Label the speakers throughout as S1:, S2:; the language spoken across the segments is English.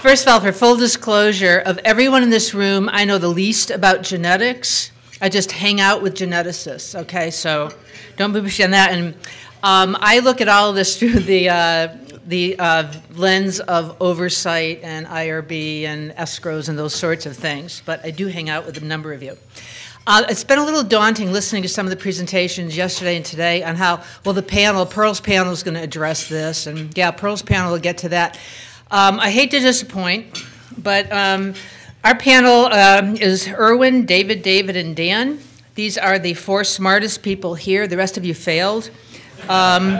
S1: First of all, for full disclosure, of everyone in this room, I know the least about genetics. I just hang out with geneticists, okay? So don't be pushing that. And um, I look at all of this through the, uh, the uh, lens of oversight and IRB and ESCROs and those sorts of things, but I do hang out with a number of you. Uh, it's been a little daunting listening to some of the presentations yesterday and today on how, well, the panel, Pearl's panel is going to address this, and yeah, Pearl's panel will get to that. Um, I hate to disappoint, but um, our panel um, is Erwin, David, David, and Dan. These are the four smartest people here. The rest of you failed. Um,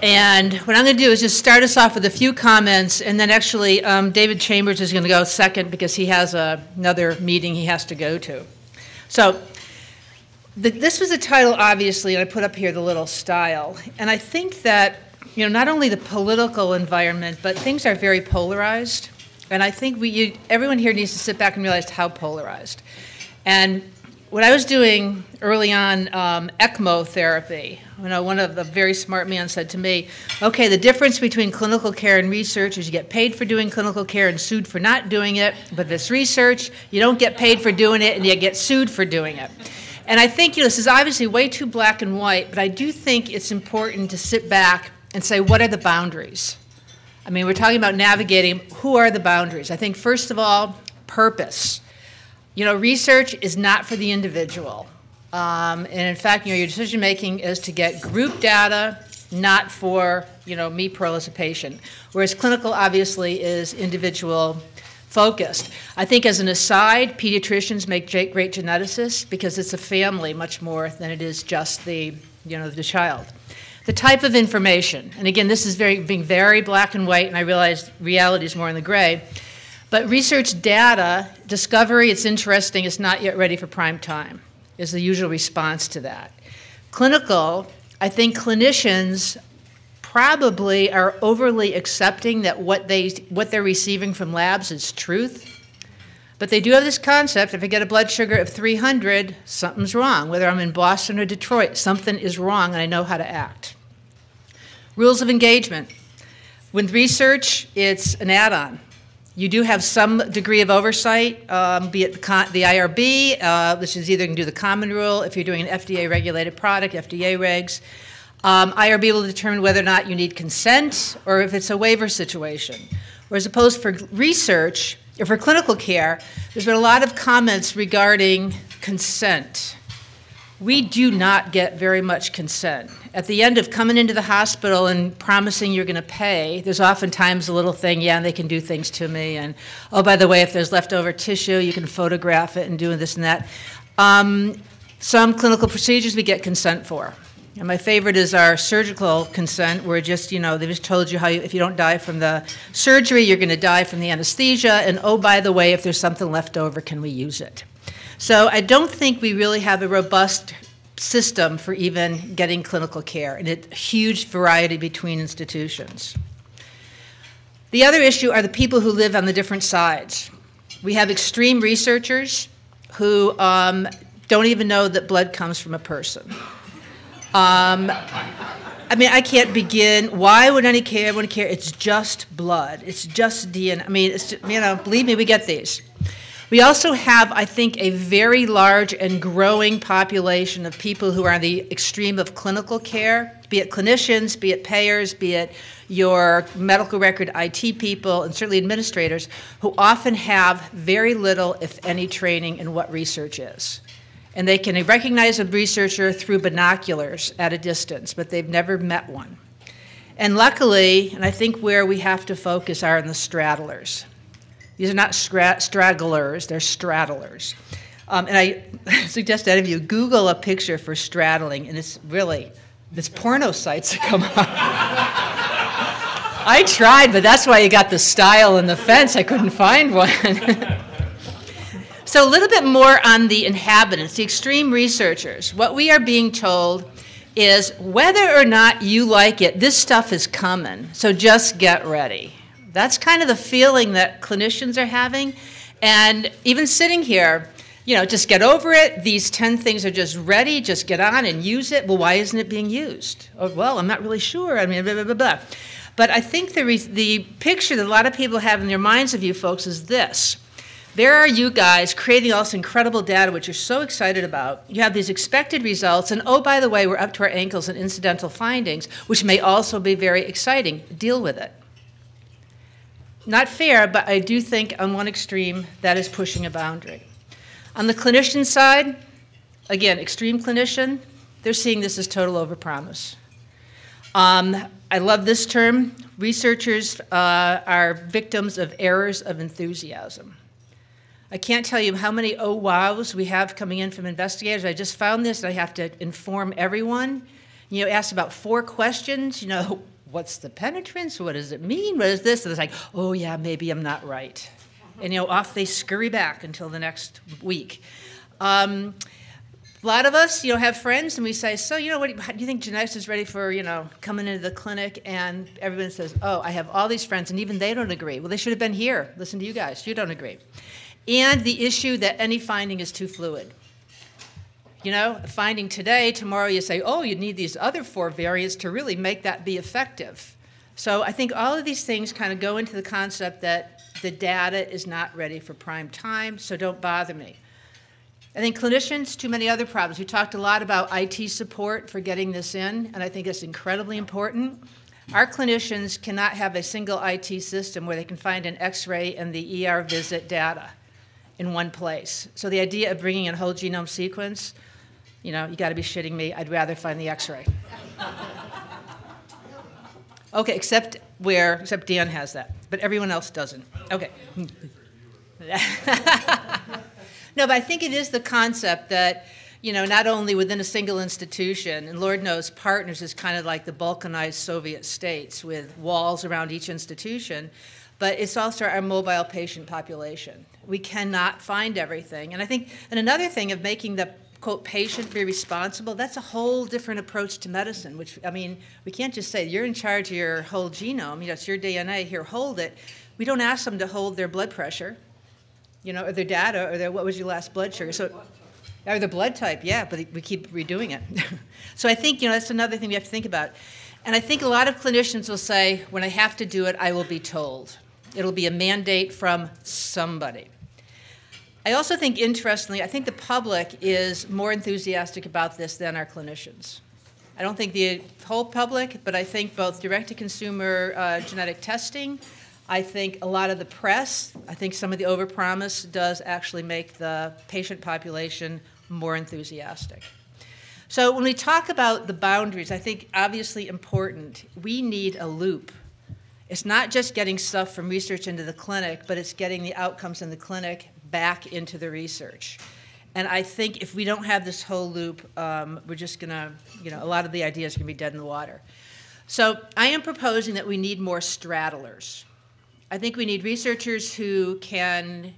S1: and what I'm going to do is just start us off with a few comments, and then actually um, David Chambers is going to go second because he has a, another meeting he has to go to. So the, this was a title, obviously, and I put up here the little stile. And I think that you know, not only the political environment, but things are very polarized. And I think we, you, everyone here needs to sit back and realize how polarized. And when I was doing early on um, ECMO therapy, you know, one of the very smart men said to me, okay, the difference between clinical care and research is you get paid for doing clinical care and sued for not doing it, but this research, you don't get paid for doing it and you get sued for doing it. And I think you know, this is obviously way too black and white, but I do think it's important to sit back and say, what are the boundaries? I mean, we're talking about navigating, who are the boundaries? I think, first of all, purpose. You know, research is not for the individual. Um, and in fact, you know, your decision making is to get group data, not for, you know, me, Pearl, as a patient. Whereas clinical, obviously, is individual focused. I think as an aside, pediatricians make great geneticists because it's a family much more than it is just the, you know, the child. The type of information, and again, this is very, being very black and white, and I realize reality is more in the gray, but research data, discovery, it's interesting, it's not yet ready for prime time, is the usual response to that. Clinical, I think clinicians probably are overly accepting that what, they, what they're receiving from labs is truth. But they do have this concept if I get a blood sugar of 300, something's wrong. Whether I'm in Boston or Detroit, something is wrong and I know how to act. Rules of engagement. With research, it's an add on. You do have some degree of oversight, um, be it the, the IRB, uh, which is either going to do the common rule if you're doing an FDA regulated product, FDA regs. Um, IRB will determine whether or not you need consent or if it's a waiver situation. Whereas opposed for research, for clinical care, there's been a lot of comments regarding consent we do not get very much consent. At the end of coming into the hospital and promising you're going to pay, there's oftentimes a little thing, yeah, and they can do things to me, and oh, by the way, if there's leftover tissue, you can photograph it and do this and that. Um, some clinical procedures we get consent for. And my favorite is our surgical consent, where just, you know, they just told you how you, if you don't die from the surgery, you're going to die from the anesthesia, and oh, by the way, if there's something left over, can we use it? So I don't think we really have a robust system for even getting clinical care, and a huge variety between institutions. The other issue are the people who live on the different sides. We have extreme researchers who um, don't even know that blood comes from a person. Um, I mean, I can't begin. Why would any care? Anyone care? It's just blood. It's just DNA. I mean, it's just, you know, believe me, we get these. We also have, I think, a very large and growing population of people who are on the extreme of clinical care, be it clinicians, be it payers, be it your medical record IT people, and certainly administrators, who often have very little, if any, training in what research is. And they can recognize a researcher through binoculars at a distance, but they've never met one. And luckily, and I think where we have to focus are in the straddlers. These are not stragglers, they're straddlers. Um, and I suggest that if you Google a picture for straddling, and it's really, it's porno sites that come up. I tried, but that's why you got the stile and the fence. I couldn't find one. so, a little bit more on the inhabitants, the extreme researchers. What we are being told is whether or not you like it, this stuff is coming. So, just get ready. That's kind of the feeling that clinicians are having. And even sitting here, you know, just get over it. These 10 things are just ready. Just get on and use it. Well, why isn't it being used? Oh, well, I'm not really sure. I mean, blah, blah, blah, blah. But I think the, the picture that a lot of people have in their minds of you folks is this. There are you guys creating all this incredible data, which you're so excited about. You have these expected results, and oh, by the way, we're up to our ankles in incidental findings, which may also be very exciting. Deal with it. Not fair, but I do think on one extreme, that is pushing a boundary. On the clinician side, again, extreme clinician, they're seeing this as total overpromise. Um, I love this term. Researchers uh, are victims of errors of enthusiasm. I can't tell you how many oh wows we have coming in from investigators. I just found this, I have to inform everyone. You know, asked about four questions, you know, what's the penetrance? What does it mean? What is this? And it's like, oh yeah, maybe I'm not right. And you know, off they scurry back until the next week. Um, a lot of us, you know, have friends, and we say, "So, you know, what do you think genetics is ready for, you know, coming into the clinic?" And everyone says, "Oh, I have all these friends, and even they don't agree." Well, they should have been here. Listen to you guys. You don't agree and the issue that any finding is too fluid. You know, finding today, tomorrow you say, oh, you need these other four variants to really make that be effective. So I think all of these things kind of go into the concept that the data is not ready for prime time, so don't bother me. I think clinicians, too many other problems. We talked a lot about IT support for getting this in, and I think it's incredibly important. Our clinicians cannot have a single IT system where they can find an x-ray and the ER visit data in one place. So the idea of bringing in whole genome sequence, you know, you got to be shitting me. I'd rather find the X-ray. okay, except where, except Dan has that, but everyone else doesn't. Okay. no, but I think it is the concept that, you know, not only within a single institution, and Lord knows partners is kind of like the balkanized Soviet states with walls around each institution, but it's also our mobile patient population. We cannot find everything. And I think, and another thing of making the quote patient be responsible, that's a whole different approach to medicine, which, I mean, we can't just say, you're in charge of your whole genome, you know, it's your DNA, here, hold it. We don't ask them to hold their blood pressure, you know, or their data, or their, what was your last blood sugar. So, or the blood type, yeah, but we keep redoing it. so I think, you know, that's another thing we have to think about. And I think a lot of clinicians will say, when I have to do it, I will be told. It'll be a mandate from somebody. I also think, interestingly, I think the public is more enthusiastic about this than our clinicians. I don't think the whole public, but I think both direct-to-consumer uh, genetic testing, I think a lot of the press, I think some of the overpromise does actually make the patient population more enthusiastic. So when we talk about the boundaries, I think obviously important, we need a loop it's not just getting stuff from research into the clinic, but it's getting the outcomes in the clinic back into the research. And I think if we don't have this whole loop, um, we're just going to, you know, a lot of the ideas are gonna be dead in the water. So I am proposing that we need more straddlers. I think we need researchers who can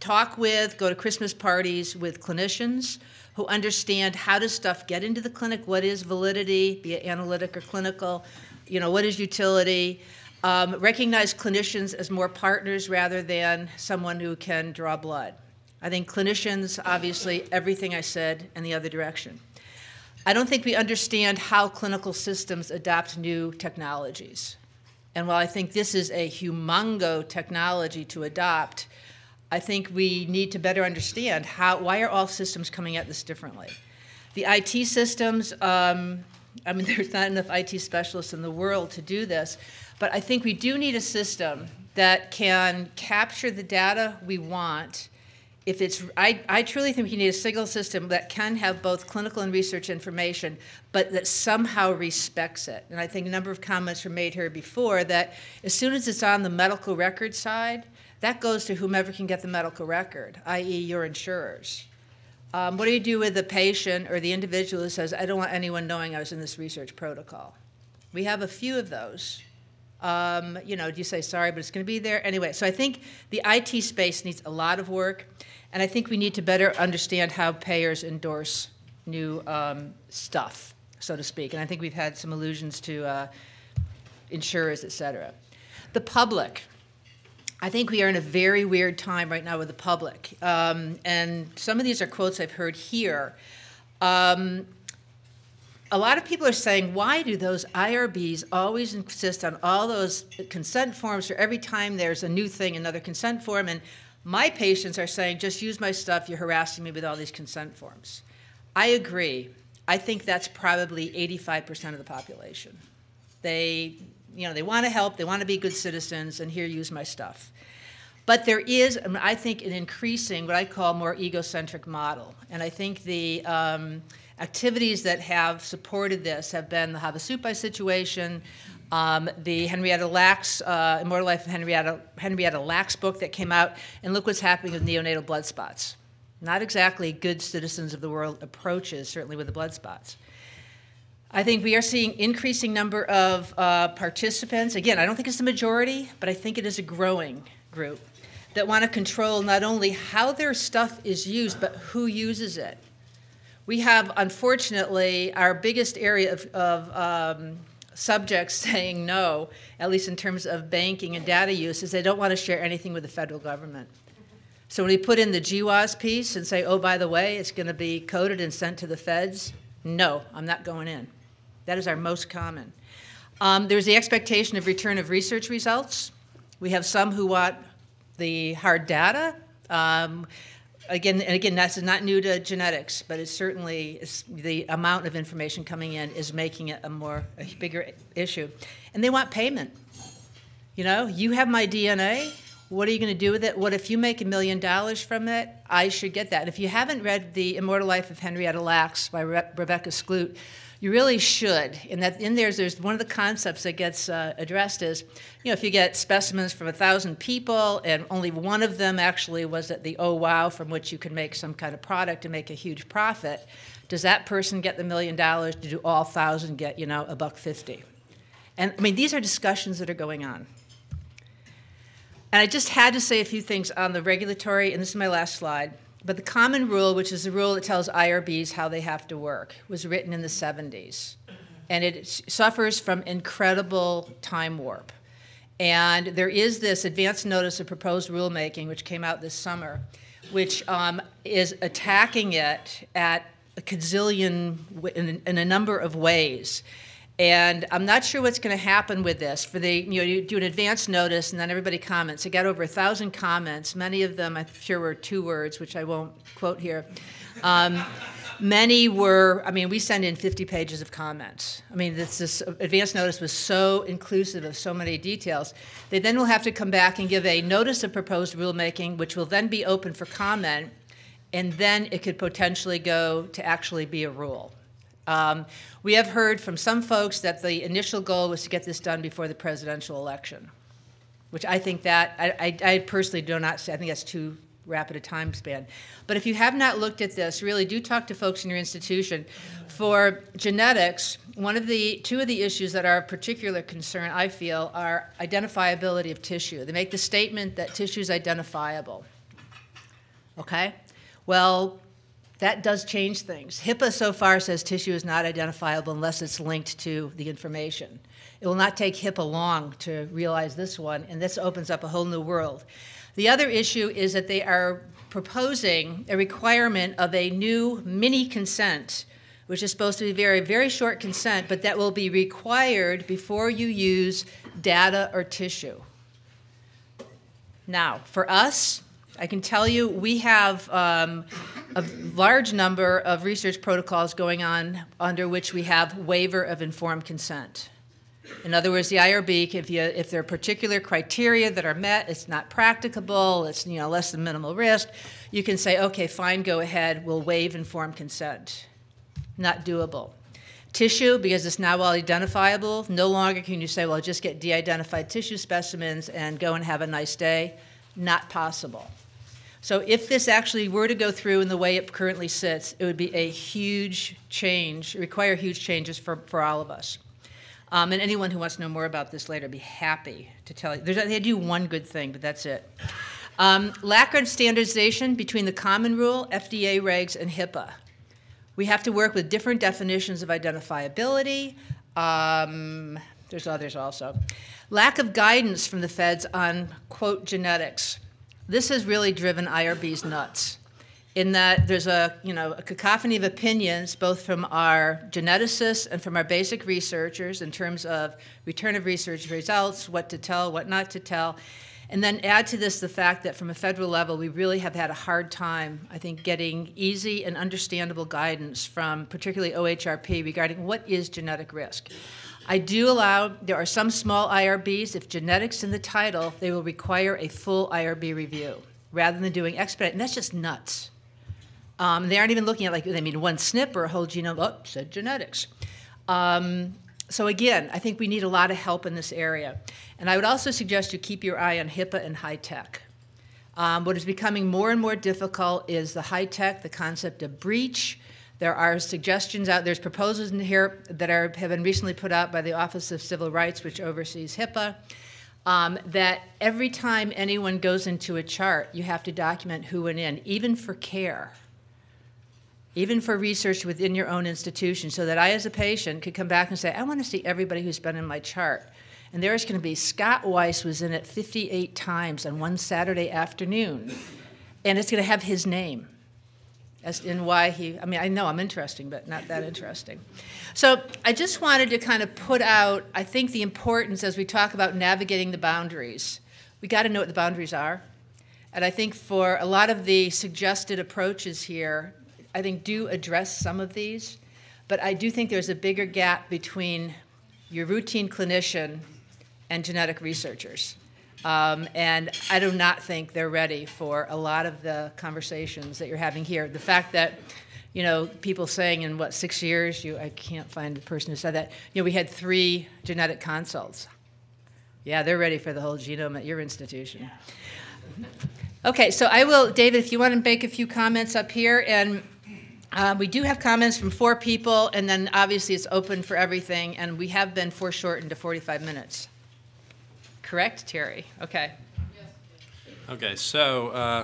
S1: talk with, go to Christmas parties with clinicians who understand how does stuff get into the clinic, what is validity, be it analytic or clinical, you know, what is utility? Um, recognize clinicians as more partners rather than someone who can draw blood. I think clinicians, obviously, everything I said in the other direction. I don't think we understand how clinical systems adopt new technologies. And while I think this is a humongo technology to adopt, I think we need to better understand how, why are all systems coming at this differently? The IT systems, um, I mean, there's not enough IT specialists in the world to do this, but I think we do need a system that can capture the data we want. If it's, I, I truly think we need a single system that can have both clinical and research information, but that somehow respects it. And I think a number of comments were made here before that as soon as it's on the medical record side, that goes to whomever can get the medical record, i.e., your insurers. Um, what do you do with the patient or the individual who says, I don't want anyone knowing I was in this research protocol? We have a few of those. Um, you know, do you say sorry, but it's going to be there? Anyway, so I think the IT space needs a lot of work, and I think we need to better understand how payers endorse new um, stuff, so to speak. And I think we've had some allusions to uh, insurers, et cetera. The public. I think we are in a very weird time right now with the public. Um, and some of these are quotes I've heard here. Um, a lot of people are saying, why do those IRBs always insist on all those consent forms for every time there's a new thing, another consent form? And my patients are saying, just use my stuff, you're harassing me with all these consent forms. I agree. I think that's probably 85% of the population. They, you know, they want to help, they want to be good citizens, and here, use my stuff. But there is, I think, an increasing what I call more egocentric model. And I think the um, activities that have supported this have been the Havasupai situation, um, the Henrietta Lacks, uh, Immortal Life of Henrietta, Henrietta Lacks book that came out, and look what's happening with neonatal blood spots. Not exactly good citizens of the world approaches, certainly with the blood spots. I think we are seeing increasing number of uh, participants. Again, I don't think it's the majority, but I think it is a growing group that want to control not only how their stuff is used, but who uses it. We have, unfortunately, our biggest area of, of um, subjects saying no, at least in terms of banking and data use, is they don't want to share anything with the federal government. So when we put in the GWAS piece and say, oh, by the way, it's going to be coded and sent to the feds, no, I'm not going in. That is our most common. Um, there's the expectation of return of research results. We have some who want the hard data. Um, again, and again, that's not new to genetics, but it's certainly it's the amount of information coming in is making it a more a bigger issue, and they want payment. You know, you have my DNA. What are you going to do with it? What if you make a million dollars from it? I should get that. And if you haven't read The Immortal Life of Henrietta Lacks by Re Rebecca Skloot, you really should. And that in there, there's one of the concepts that gets uh, addressed is, you know, if you get specimens from a thousand people and only one of them actually was at the oh wow from which you can make some kind of product and make a huge profit, does that person get the million dollars? To do all thousand get, you know, a buck fifty? And I mean, these are discussions that are going on. And I just had to say a few things on the regulatory, and this is my last slide. But the common rule, which is the rule that tells IRBs how they have to work, was written in the 70s. And it suffers from incredible time warp. And there is this advance notice of proposed rulemaking, which came out this summer, which um, is attacking it at a gazillion, in, in a number of ways. And I'm not sure what's going to happen with this. For the, you know, you do an advance notice and then everybody comments. I got over a thousand comments. Many of them, I'm sure, were two words, which I won't quote here. Um, many were, I mean, we send in 50 pages of comments. I mean, this, this advance notice was so inclusive of so many details. They then will have to come back and give a notice of proposed rulemaking, which will then be open for comment, and then it could potentially go to actually be a rule. Um, we have heard from some folks that the initial goal was to get this done before the presidential election, which I think that, I, I, I personally do not I think that's too rapid a time span. But if you have not looked at this, really do talk to folks in your institution. For genetics, one of the, two of the issues that are of particular concern, I feel, are identifiability of tissue. They make the statement that tissue is identifiable. Okay? Well, that does change things. HIPAA so far says tissue is not identifiable unless it's linked to the information. It will not take HIPAA long to realize this one, and this opens up a whole new world. The other issue is that they are proposing a requirement of a new mini consent, which is supposed to be very, very short consent, but that will be required before you use data or tissue. Now, for us, I can tell you we have um, a large number of research protocols going on under which we have waiver of informed consent. In other words, the IRB, if, you, if there are particular criteria that are met, it's not practicable, it's you know less than minimal risk, you can say, okay, fine, go ahead, we'll waive informed consent. Not doable. Tissue, because it's now well identifiable, no longer can you say, well, just get de-identified tissue specimens and go and have a nice day. Not possible. So if this actually were to go through in the way it currently sits, it would be a huge change, require huge changes for, for all of us. Um, and anyone who wants to know more about this later, I'd be happy to tell you. There's, they do one good thing, but that's it. Um, lack of standardization between the common rule, FDA regs, and HIPAA. We have to work with different definitions of identifiability. Um, there's others also. Lack of guidance from the feds on, quote, genetics. This has really driven IRBs nuts. in that there's a you know a cacophony of opinions both from our geneticists and from our basic researchers in terms of return of research results, what to tell, what not to tell. And then add to this the fact that from a federal level, we really have had a hard time, I think, getting easy and understandable guidance from particularly OHRP regarding what is genetic risk. I do allow, there are some small IRBs, if genetics in the title, they will require a full IRB review rather than doing expedite, and that's just nuts. Um, they aren't even looking at like, they mean one SNP or a whole genome, oh, said genetics. Um, so again, I think we need a lot of help in this area. And I would also suggest you keep your eye on HIPAA and HITECH. Um, what is becoming more and more difficult is the HITECH, the concept of breach. There are suggestions out, there's proposals in here that are, have been recently put out by the Office of Civil Rights, which oversees HIPAA, um, that every time anyone goes into a chart, you have to document who went in, even for care even for research within your own institution, so that I, as a patient, could come back and say, I want to see everybody who's been in my chart. And there's going to be Scott Weiss was in it 58 times on one Saturday afternoon, and it's going to have his name as in why he. I mean, I know I'm interesting, but not that interesting. So I just wanted to kind of put out, I think, the importance as we talk about navigating the boundaries. We got to know what the boundaries are. And I think for a lot of the suggested approaches here, I think, do address some of these, but I do think there's a bigger gap between your routine clinician and genetic researchers. Um, and I do not think they're ready for a lot of the conversations that you're having here. The fact that, you know, people saying in what six years, you I can't find the person who said that. You know, we had three genetic consults. Yeah, they're ready for the whole genome at your institution. Okay, so I will, David, if you want to make a few comments up here, and uh, we do have comments from four people, and then obviously it's open for everything, and we have been foreshortened to 45 minutes. Correct, Terry? Okay.
S2: Okay, so uh,